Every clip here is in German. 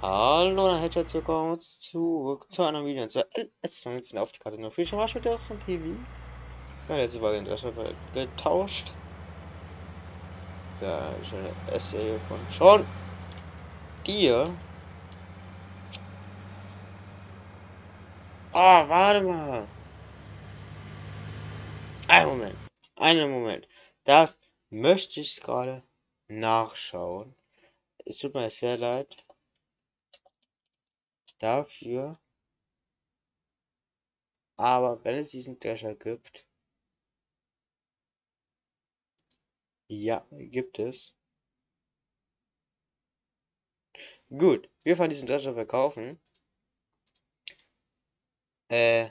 Hallo und herzlich willkommen zurück zu einem Video zu LS jetzt auf die Karte noch viel Spaß mit dem TV. Ja, jetzt war den Drescher getauscht. Ja, schöne Essay von schon dir. Ah, oh, warte mal. Ein Moment. Einen Moment. Das möchte ich gerade nachschauen. Es tut mir sehr leid dafür. Aber wenn es diesen Drescher gibt, ja, gibt es. Gut, wir fahren diesen Drescher verkaufen. Äh.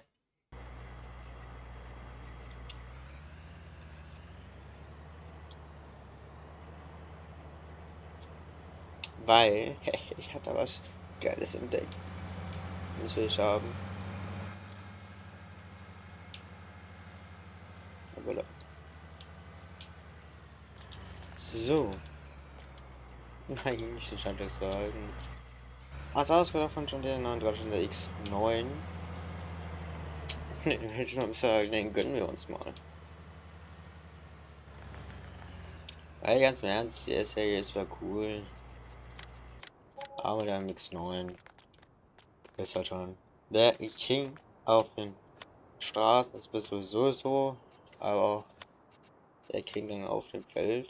Weil, ich hatte was Geiles entdeckt. Das will ich haben. So. Nein, nicht den Standtext behalten. Als Ausgabe davon schon der 39 der X9. Ne, will ich mal sagen, den gönnen wir uns mal. Weil ganz im Ernst, die Serie ist zwar cool. Aber der X9 ist halt schon der King auf den Straßen. Das bist sowieso so, aber der King auf dem Feld.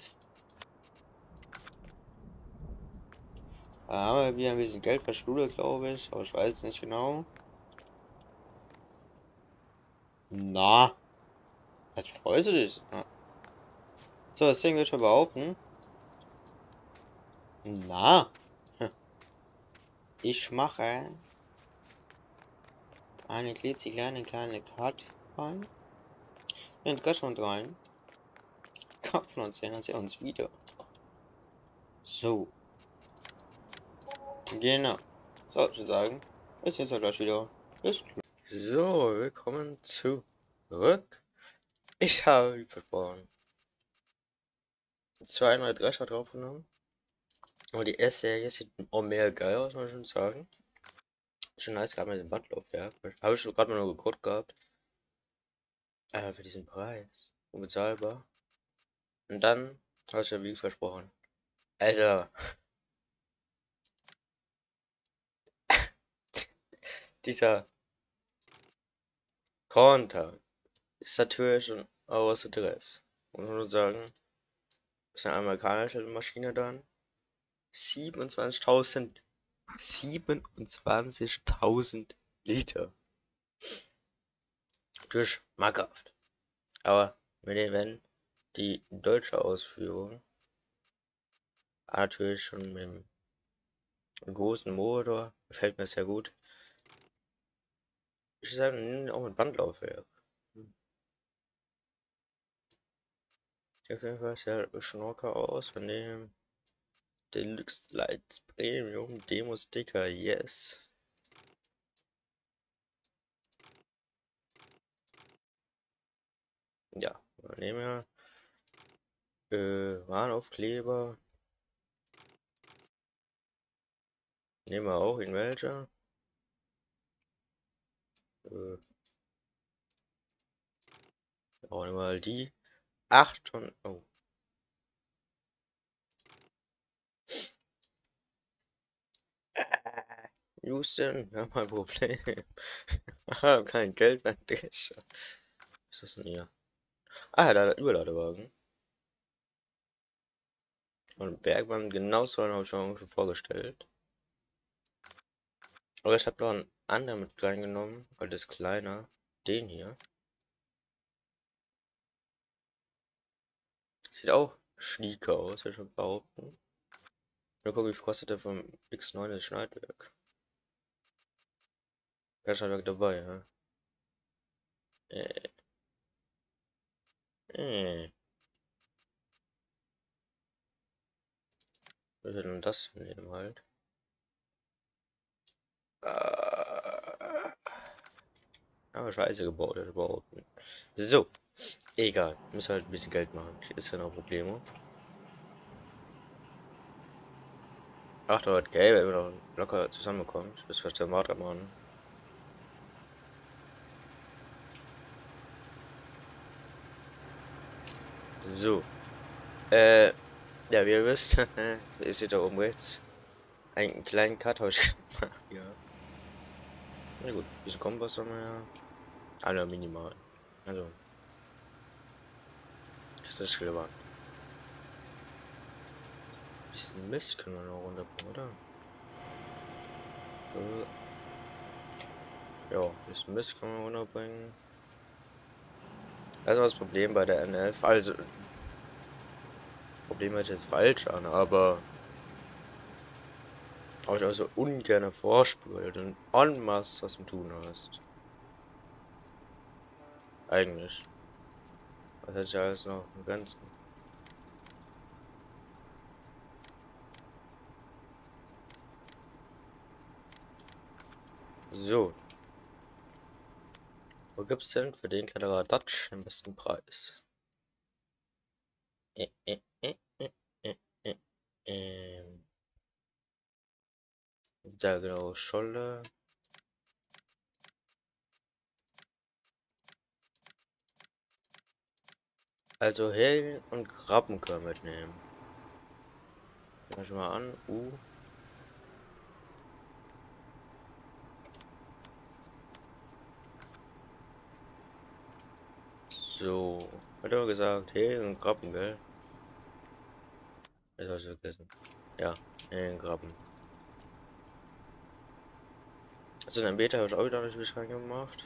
Da haben wir wieder ein bisschen Geld verschludert, glaube ich, aber ich weiß es nicht genau. Na, jetzt freust du dich. Ja. So, deswegen würde ich mal behaupten. Na, ich mache eine klitzekleine kleine Karte rein. Den Dreschhund rein. Uns sehen, dann sehen uns wieder. So. Genau. So, würde sagen, bis jetzt gleich wieder. Bis So, willkommen zurück. Ich habe versprochen. Zwei neue Drescher draufgenommen. Und die S-Serie sieht auch mehr geil aus, muss ich schon sagen schon nice gehabt mit dem Bandlaufwerk. Habe ich gerade mal nur geguckt gehabt. Äh, für diesen Preis. Unbezahlbar. Und dann habe ich ja wie versprochen. Also. Dieser Konter ist natürlich schon aus Adresse. Muss man nur sagen. Ist eine amerikanische Maschine dann. 27.000 27.000 Liter. Natürlich schmackhaft. Aber wenn die deutsche Ausführung natürlich schon mit dem großen Motor gefällt mir sehr gut. Ich würde sagen, auch mit Bandlaufwerk. Sieht auf jeden Fall sehr schnorker aus von dem Deluxe Lights Premium Demo Sticker, yes. Ja, nehmen wir äh, Warnaufkleber. Nehmen wir auch in welcher? Äh, auch mal die 8 und oh. Houston, wir haben ein Problem. ich habe kein Geld mehr. Was ist das denn hier? Ah, da hat Überladewagen. Und Bergmann genau so habe ich schon vorgestellt. Aber ich habe noch einen anderen mit reingenommen, weil das kleiner. Den hier. Sieht auch schnieker aus, würde ich schon behaupten. Nur guck, wie viel kostet der vom X9 das Schneidwerk. Er ist halt dabei, ja. Äh. Äh. Was ist denn das nehmen halt? Aber scheiße gebaut, das überhaupt. So. Egal. Muss halt ein bisschen Geld machen. Ist ja noch Probleme. 800 Geld, wenn wir noch locker zusammenkommen. Bis wir der Marder machen. So. Äh, ja, wie ihr wisst, ist hier da oben rechts einen kleinen Cut ich gemacht. Ja. Na gut, diese Kompass haben wir ja. Alle minimal. Also. Das ist relevant. Bisschen Mist können wir noch runterbringen, oder? Äh. Ja, bisschen Mist können wir runterbringen. Ist das Problem bei der NF. Also, Problem hört jetzt falsch an, aber habe ich also ungern vorspule, weil du dann en masse was zu tun hast. Eigentlich. Was hätte ich alles noch im Ganzen? So. Wo gibt's denn für den Kladderadatsch den besten Preis? Äh, äh, äh, äh, äh, äh, ähm. Da genau, Scholle. Also Hell und Krabben können wir mitnehmen. Fangen wir mal an. U. So. Hat er gesagt, Hell und Krabben, gell? Das habe ich vergessen. Ja, Hell und Krabben. Also in der Beta habe ich auch wieder natürlich reingemacht.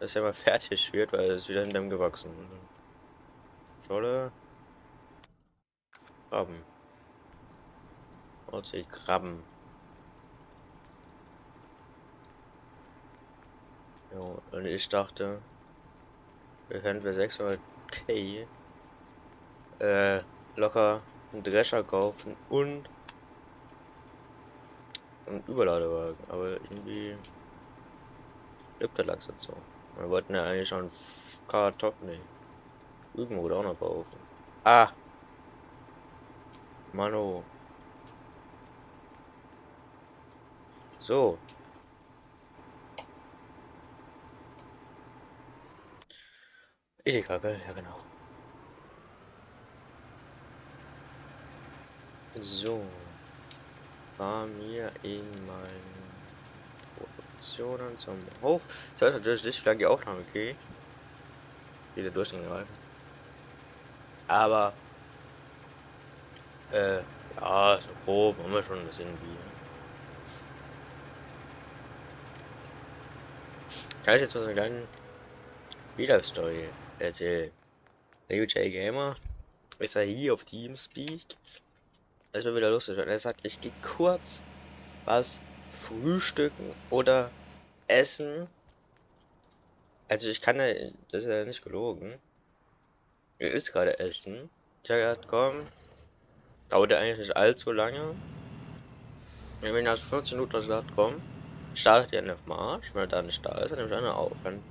Dass er mal fertig wird, weil es wieder in dem gewachsen. Scholle. Krabben. Nordsee Krabben. Jo, und ich dachte, wir können für 600k äh, locker einen Drescher kaufen und ein Überladewagen, aber irgendwie gibt der Lachs dazu. Wir wollten ja eigentlich schon K-Top, nee. Üben oder auch noch kaufen. Ah! Mano. So. Edeka, gell? Ja, genau. So war mir in meinen Produktionen zum Hof. Das heißt natürlich lange die Aufnahme geht. Wieder durchgehen Aber äh, ja, so grob haben wir schon ein bisschen wie. Kann ich jetzt was eine kleine Wieder-Story erzählen? Der UJ Gamer ist ja hier auf Teamspeak es wird wieder lustig. Und er sagt, ich gehe kurz was frühstücken oder essen. Also ich kann ja, das ist ja nicht gelogen. Er ist gerade essen. Ich habe gesagt, komm. Dauert ja eigentlich nicht allzu lange. Und wenn er 15 Minuten gesagt, komm, startet ihr auf Marsch. Wenn er da nicht da ist, dann nehme ich eine auf. Dann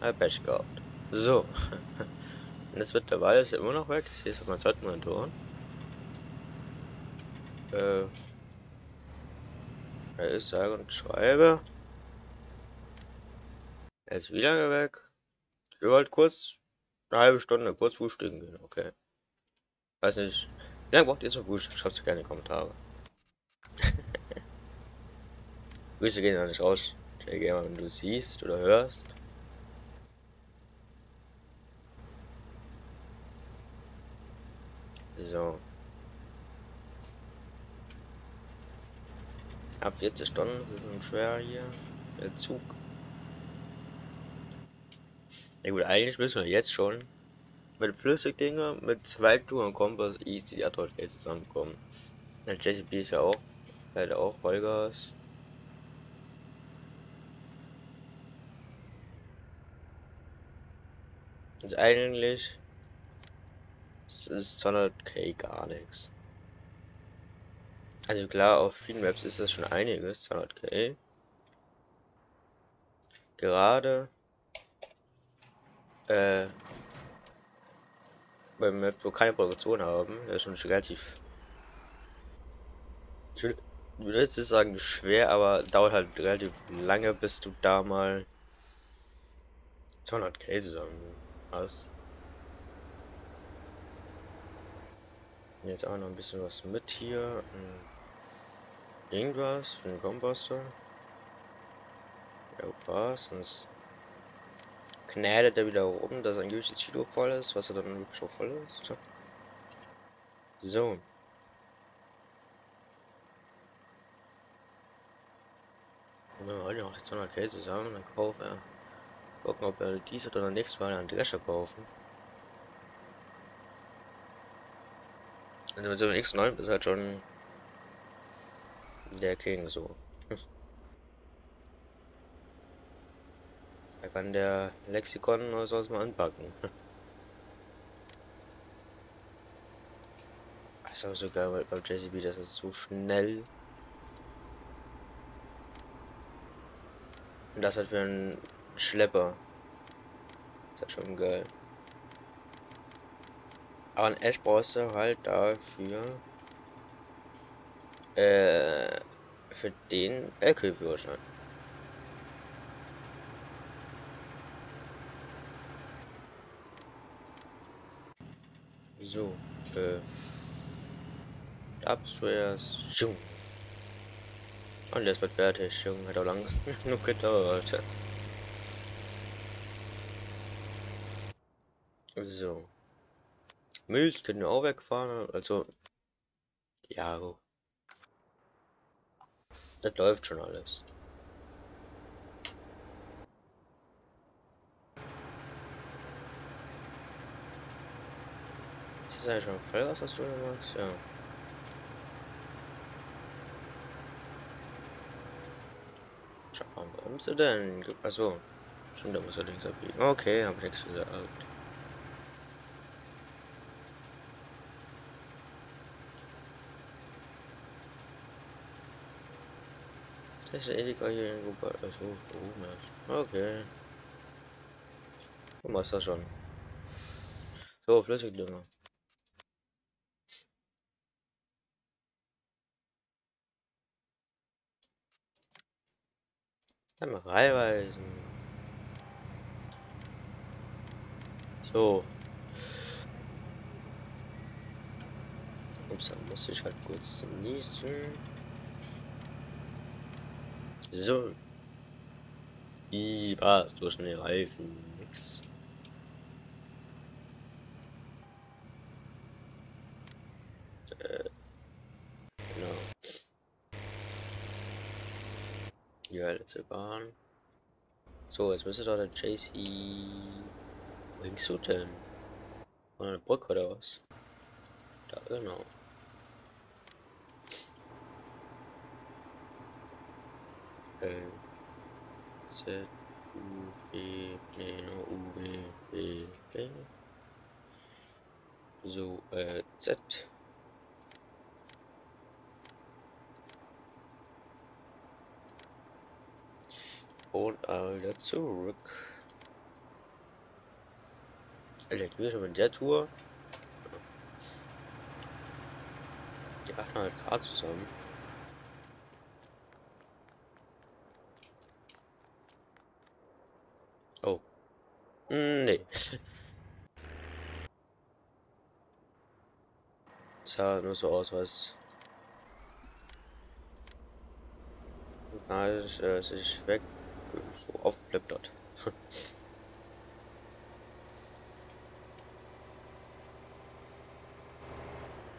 habe Pech gehabt. So. Und jetzt mittlerweile ist er immer noch weg. Ich sehe es auf meinem zweiten Monitor äh, er ist sage und schreibe. Er ist wie lange weg? Will halt kurz eine halbe Stunde kurz frühstücken gehen, okay. Weiß nicht. Wie lange braucht ihr zum Frühstück? Schreibt es gerne in die Kommentare. Grüße gehen ja nicht raus. Gamer, wenn du siehst oder hörst. So. Ab 40 Stunden, das ist ein schwer hier. Der Zug. Ja gut, eigentlich müssen wir jetzt schon mit Flüssigdinger, mit zwei Touren Kompass easy die Erdrol zusammenkommen. Der JCB ist ja auch, halt auch Vollgas. Also eigentlich ist 200k gar nichts. Also klar, auf vielen Maps ist das schon einiges, 200k. Gerade äh, beim Map, wo keine Produktion haben, das ist schon relativ. Ich würde jetzt nicht sagen schwer, aber dauert halt relativ lange, bis du da mal 200k zusammen hast. Jetzt auch noch ein bisschen was mit hier. Irgendwas für den Komposter. Ja, was? Sonst knädet er wieder oben, dass ein gewisses Kilo voll ist, was er dann wirklich auch voll ist. So. Wir wollen ja auch die 200k zusammen, dann kaufen wir. Gucken, ob wir dies oder nächstes Mal einen Drescher kaufen. Also mit so einem X9 ist halt schon der King so. Da kann der Lexikon oder sowas mal anpacken. Das ist auch so geil beim JCB, das ist so schnell. Und das halt für einen Schlepper. Ist halt schon geil. Aber ein Ash brauchst du halt dafür äh, für den LK-Führerschein. So, äh. Da bist du erst. Jung. Und ist bald fertig. Jung hat auch lang genug gedauert. So. Milch können wir auch wegfahren. Also. Ja. Das läuft schon alles. Ist das eigentlich schon voll was, was du da machst? Ja. Schau mal, warum bist du denn? Achso. Stimmt, da muss er links abbiegen. Okay, hab ich nichts gesagt. Das ist Edeka hier irgendwo bei. Also, oben ist. Okay. Du machst das schon. So, Flüssigdünger. Einmal reinweisen. So. Ups, dann muss ich halt kurz niesen. So. I was durch den Reifen. Nix. Äh. Genau. Ja, letzte Bahn. So, jetzt müsste da der JC. Wo hängst du denn? An der Brücke oder was? Da, genau. Z U B no, U B B B so äh, Z und wieder zurück. Alter, ich schon mit der Tour. Die 800k zusammen. Oh. Hm, nee. sah nur so aus, was. Nein, es ist weg so aufgeblättert.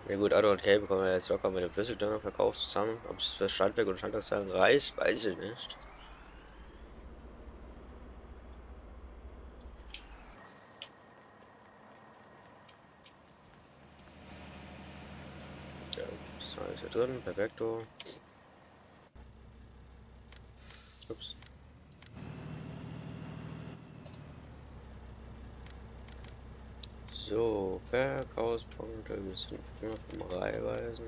Ja gut, Auto und Cable bekommen wir jetzt locker mit dem Flüssigdünger verkauft zusammen. Ob es für Standwerk und Standwerkswagen reicht, weiß ich nicht. Ja, ist alles hier drin, perfekto. Ups. So, Verkaufspunkte, wir sind nur vom Reihweisen.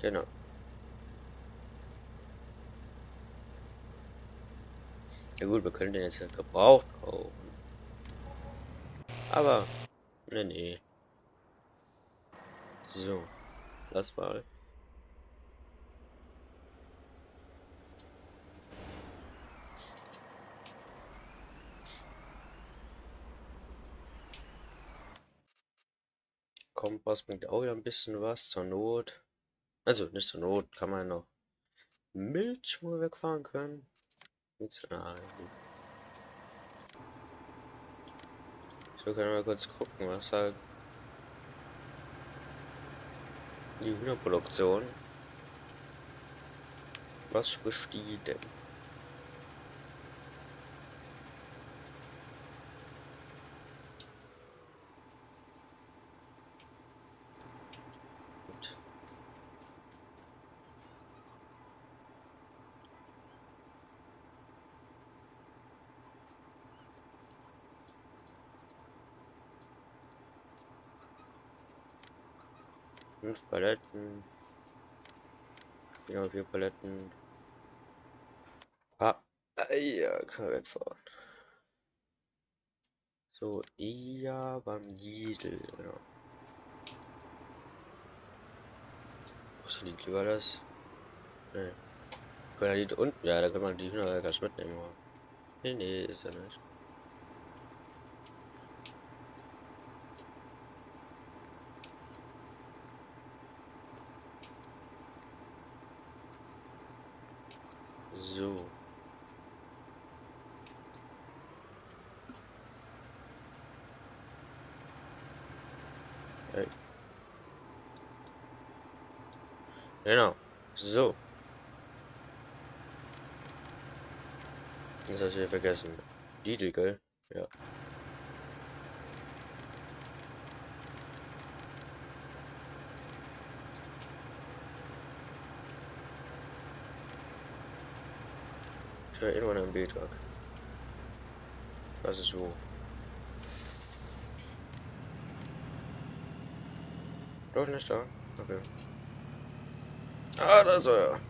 Genau. Ja gut, wir können den jetzt ja gebraucht kaufen. Aber, ne, nee. So, lass mal. Kompass bringt auch wieder ein bisschen was zur Not. Also nicht zur Not, kann man noch Milch, wo wir wegfahren können. So können wir kurz gucken, was halt die Hühnerproduktion. Was spricht die denn? Fünf Paletten. Genau, vier Paletten. Ah, ja, kann man wegfahren. So, ja, beim Lidl, genau. Wo ist der Lidl, war das? Ne. Kann Lidl unten, ja, da kann man die Hühner ganz mitnehmen. Nee, nee, ist er nicht. So. Hey. Genau. So. Das hast du vergessen. Lidl, gell? Ja. Ich höre immer einen Beitrag. Das ist so. Doch nicht da? Okay. Ah, da ist er.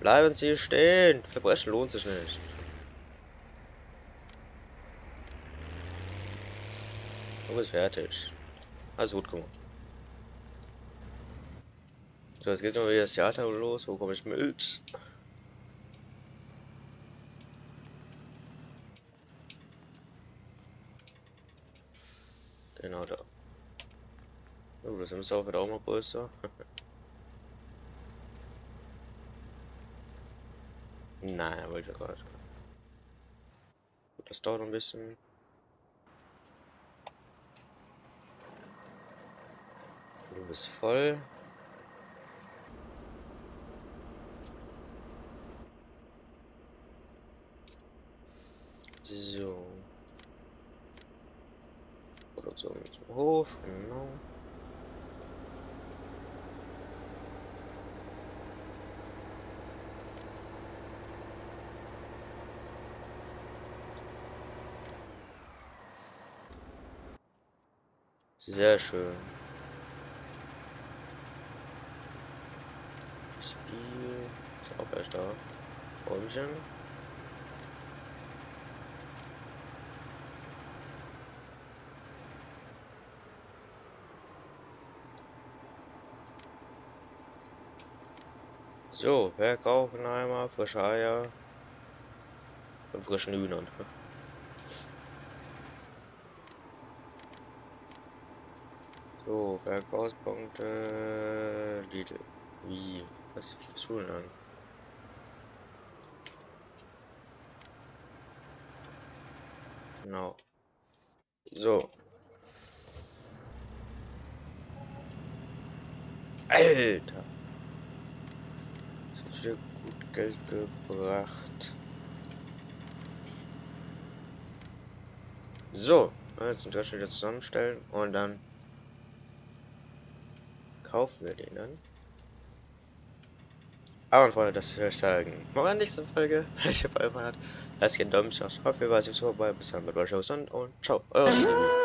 Bleiben Sie stehen. Verbrechen lohnt sich nicht. Du bist fertig. Alles gut gemacht. So, jetzt geht noch wieder das Theater los. Wo komme ich mit? Genau da. Oh, das Imsau wird auch mal größer. Nein, wollte ich gerade. Gut, das dauert ein bisschen. Du bist voll. So. Produktion zum Hof, genau. Sehr schön. Spiel ist auch erst da. Bäumchen. So, einmal frische Eier und frischen Hühnern. Verkaufspunkte. Lidl. Wie? Was ist Schulen an? Genau. So. Alter wieder gut Geld gebracht. So, jetzt den Tisch wieder zusammenstellen und dann kaufen wir den dann. Aber Freunde, das soll ich sagen. Morgen nächste Folge, welche Folge man hat. lasst einen Daumen, ich hoffe, ihr seid so vorbei. Bis dann mit euch aus und, ciao, euer.